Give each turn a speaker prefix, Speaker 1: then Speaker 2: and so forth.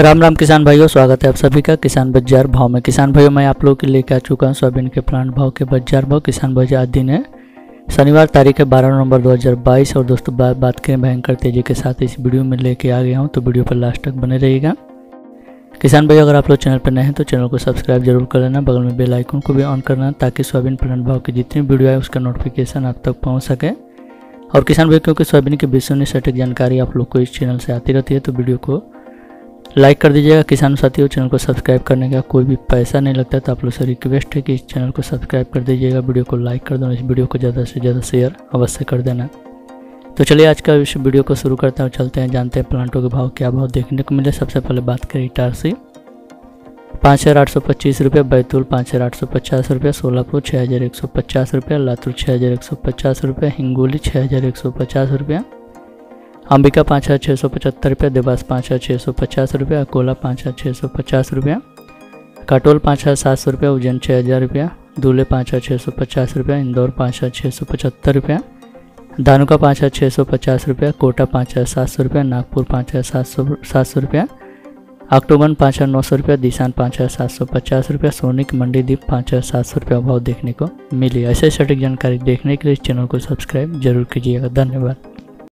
Speaker 1: राम राम किसान भाइयों, स्वागत है आप सभी का किसान बाज़ार भाव में। किसान भाइयों, मैं आप लोगों के लेकर आ चुका हूँ, सोयाबीन के प्लांट भाव के बाज़ार भाव। किसान बाज़ार दिन है, शनिवार तारीख है 12 नवंबर 2022 और दोस्तों बात बात करें भयंकर तेज़ी के साथ, इस वीडियो में लेके आ गया हूँ तो वीडियो पर लास्ट तक बने रहिएगा। किसान भाई अगर आप लोग चैनल पर नए हैं तो चैनल को सब्सक्राइब ज़रूर कर लेना, बगल में बेल आइकन को भी ऑन करना, ताकि सोयाबीन प्लांट भाव की जितनी वीडियो आए, उसका नोटिफिकेशन आप तक पहुँच सके। और किसान भाई क्योंकि सोयाबीन के विषय में सटीक जानकारी आप लोग को इस चैनल से आती रहती है तो वीडियो को लाइक कर दीजिएगा। किसान साथियों, चैनल को सब्सक्राइब करने का कोई भी पैसा नहीं लगता तो आप लोग से रिक्वेस्ट है कि इस चैनल को सब्सक्राइब कर दीजिएगा। वीडियो को लाइक कर देना, इस वीडियो को ज़्यादा से ज़्यादा शेयर अवश्य कर देना। तो चलिए, आज का इस वीडियो को शुरू करते हैं और चलते हैं, जानते हैं प्लांटों के भाव, क्या भाव देखने को मिले। सबसे पहले बात करें इटारसी पाँच हज़ार आठ सौ पच्चीस रुपये, बैतूल पाँच हज़ार आठ सौ पचास रुपये, सोलापुर छः हज़ार एक सौ पचास रुपये, लातूर छः हज़ार एक सौ पचास रुपये, हिंगोली छः हज़ार एक सौ पचास रुपये। अंबिका पाँच हज़ार छः सौ पचहत्तर रुपया देवास पाँच हज़ार छः सौ पचास रुपया अकोला पाँच हज़ार छः सौ पचास रुपया काटोल पाँच हज़ार सात सौ रुपया उज्जैन छः हज़ार रुपया दूल्हे पाँच हज़ार छः सौ पचास रुपया इंदौर पाँच हज़ार छः सौ पचहत्तर रुपया धानुका पाँच हज़ार छः सौ पचास रुपया कोटा पाँच हज़ार सात सौ रुपया नागपुर पाँच हज़ार सात सौ सात सौ रुपया अक्टूबर पाँच हज़ार नौ सौ रुपया दिशान पाँच हज़ार सात सौ पचास रुपया सोनिक मंडी दीप पाँच हज़ार सात सौ रुपये भाव देखने को मिली ऐसे सटीक जानकारी देखने के लिए इस चैनल को सब्सक्राइब ज़रूर कीजिएगा धन्यवाद